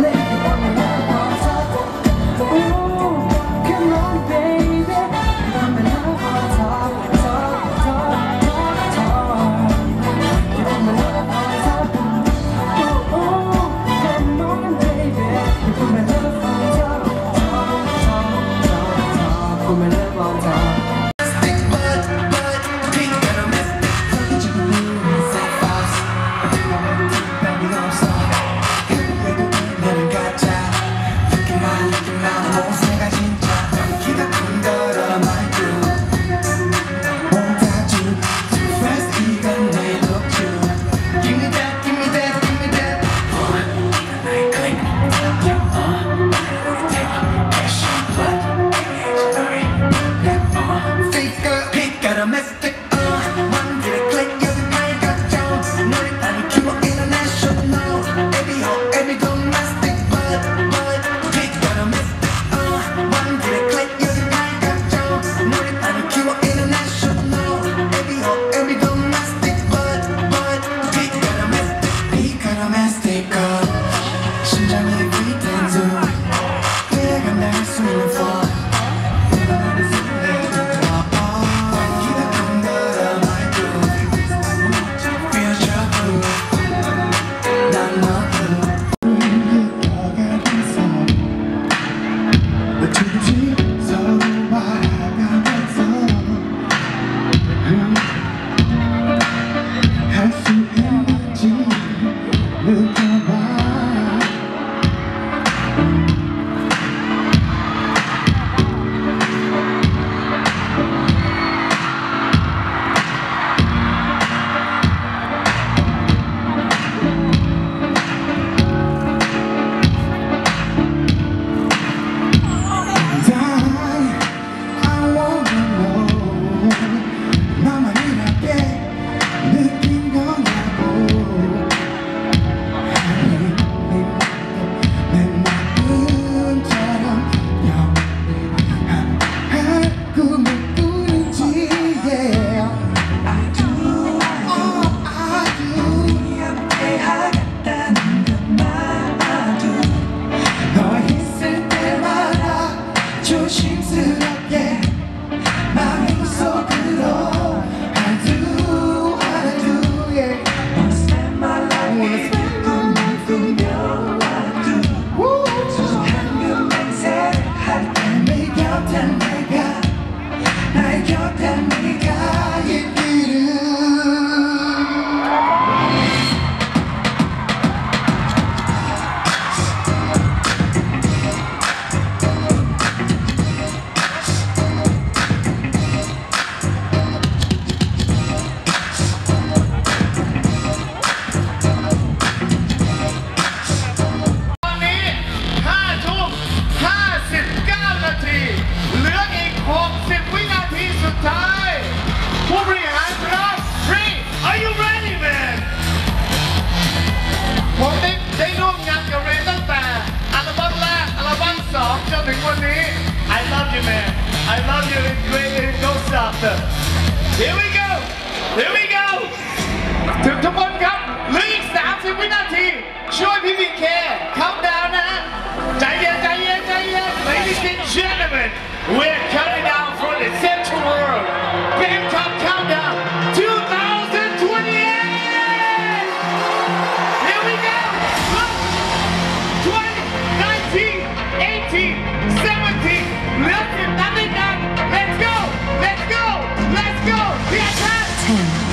let you on love you, it's great, it's no stopper. Here we go, here we go. ถึงทุกคนครับเหลืออีก 30 วินาที ช่วยพี่บีเคเข้าดาวนะฮะใจเย็นใจเย็นใจเย็น Ladies and gentlemen we're counting down from the central world Bangkok countdown 2028 Here we go! 20, 19, 18, 10.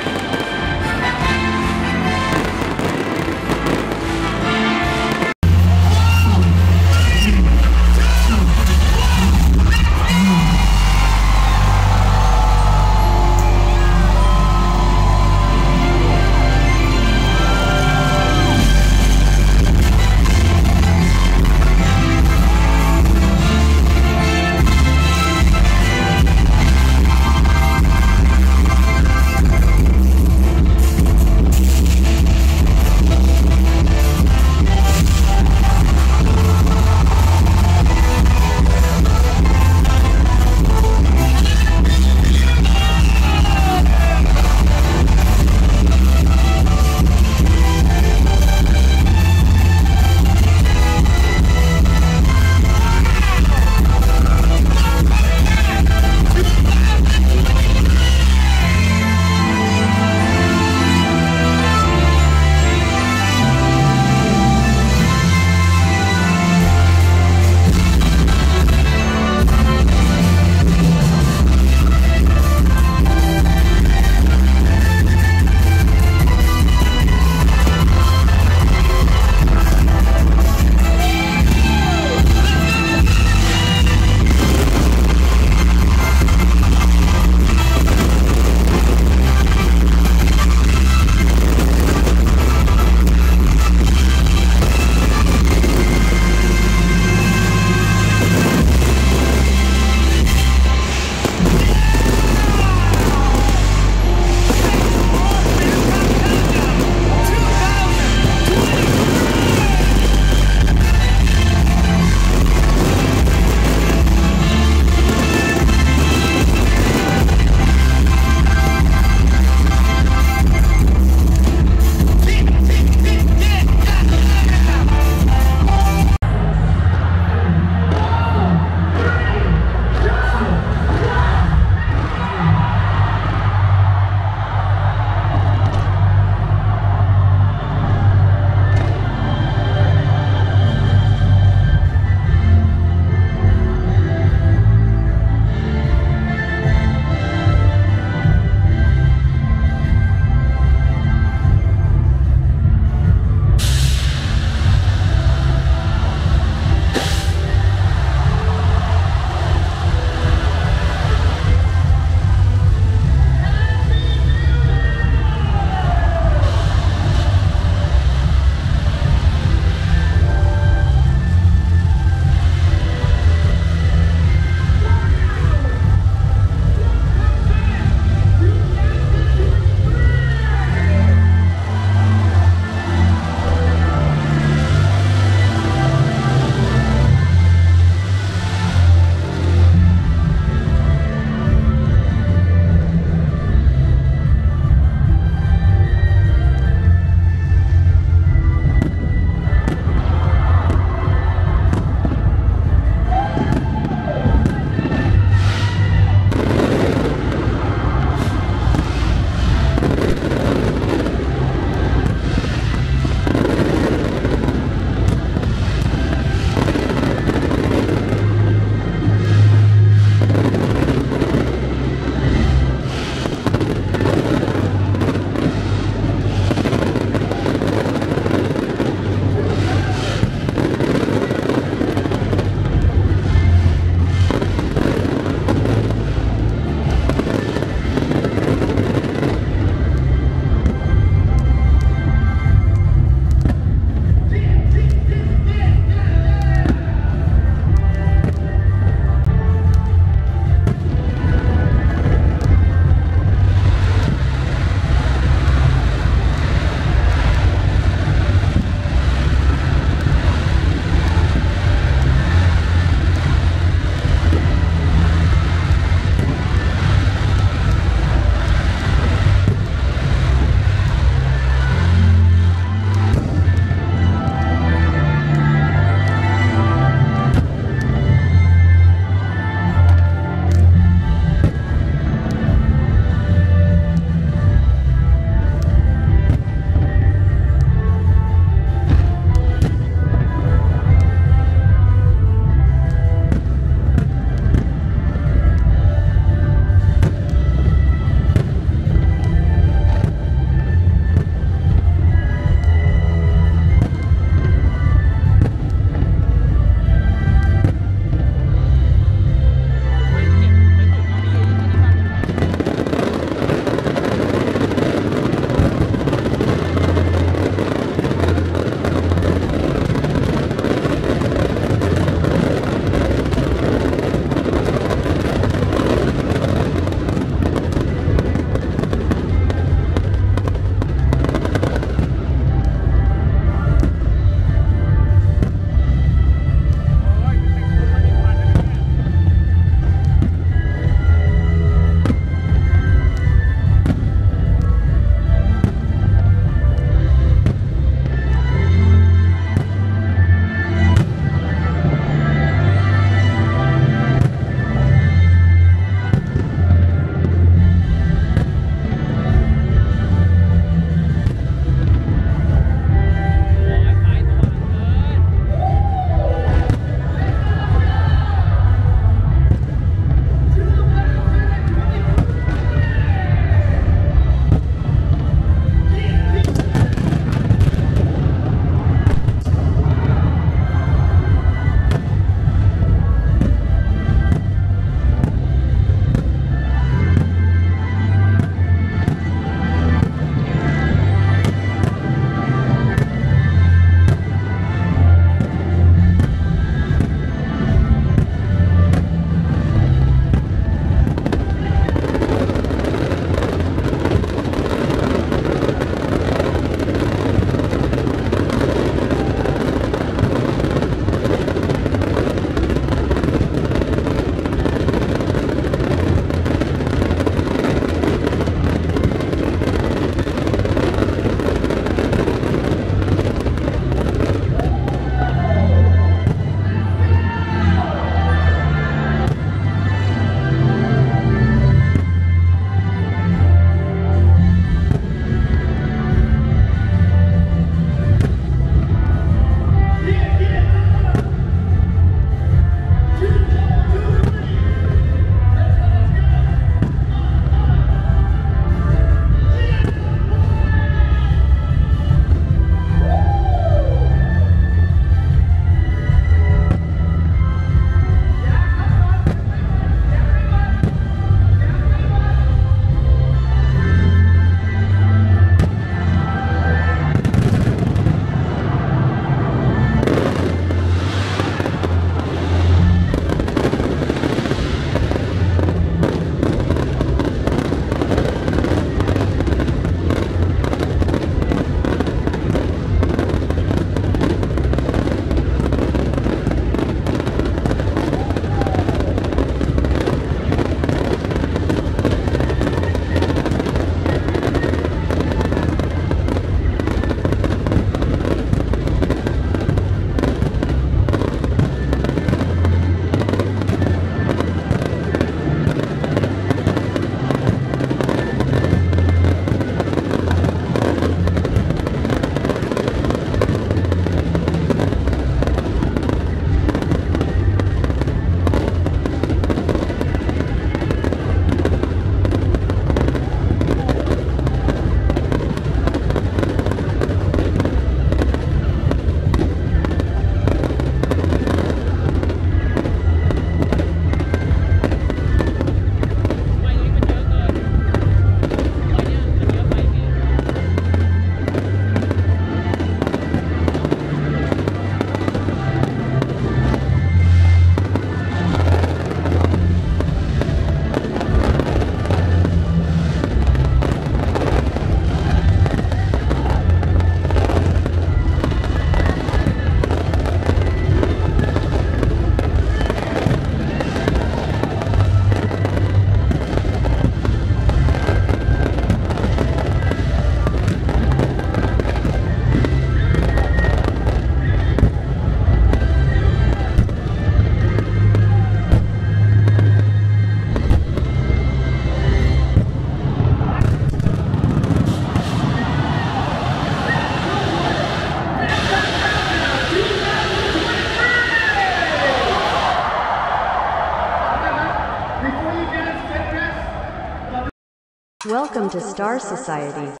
To Star Society.